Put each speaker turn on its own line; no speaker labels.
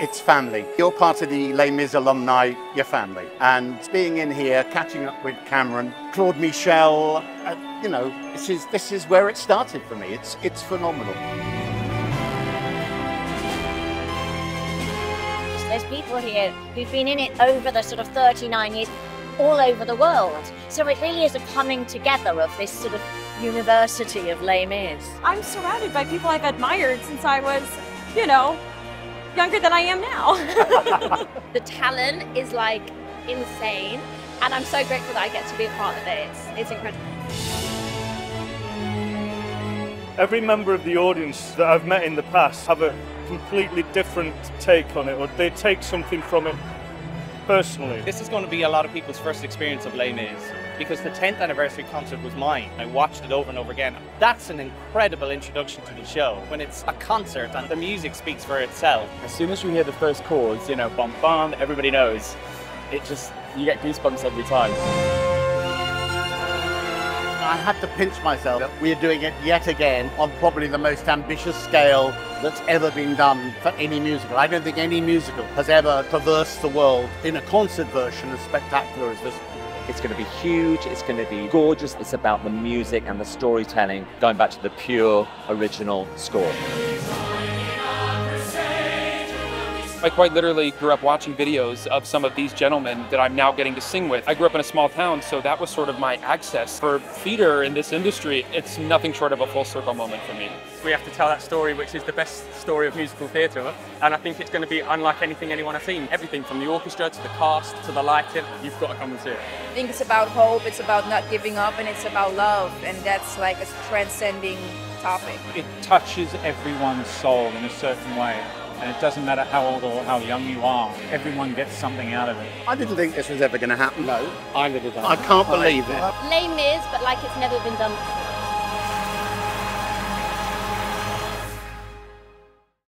it's family. You're part of the Les Mis alumni, your family. And being in here, catching up with Cameron, Claude Michel, uh, you know, this is, this is where it started for me. It's, it's phenomenal.
There's people here who've been in it over the sort of 39 years, all over the world. So it really is a coming together of this sort of university of Les Mis.
I'm surrounded by people I've admired since I was, you know, younger than I am now.
the talent is like insane, and I'm so grateful that I get to be a part of it. It's, it's incredible.
Every member of the audience that I've met in the past have a completely different take on it, or they take something from it personally.
This is going to be a lot of people's first experience of Les Mis because the 10th anniversary concert was mine. I watched it over and over again. That's an incredible introduction to the show when it's a concert and the music speaks for itself.
As soon as you hear the first chords, you know, bum bum, everybody knows. It just, you get goosebumps every time.
I had to pinch myself. We're doing it yet again on probably the most ambitious scale that's ever been done for any musical. I don't think any musical has ever traversed the world in a concert version as spectacular as this.
It's going to be huge, it's going to be gorgeous. It's about the music and the storytelling, going back to the pure original score.
I quite literally grew up watching videos of some of these gentlemen that I'm now getting to sing with. I grew up in a small town, so that was sort of my access. For theater in this industry, it's nothing short of a full circle moment for me.
We have to tell that story, which is the best story of musical theatre, and I think it's going to be unlike anything anyone has seen. Everything from the orchestra to the cast to the lighting, you've got to come and see it.
I think it's about hope, it's about not giving up, and it's about love, and that's like a transcending topic.
It touches everyone's soul in a certain way. And it doesn't matter how old or how young you are, everyone gets something out of it.
I didn't think this was ever going to happen.
No, I never did.
I can't believe it.
Les Mis, but like it's never been done before.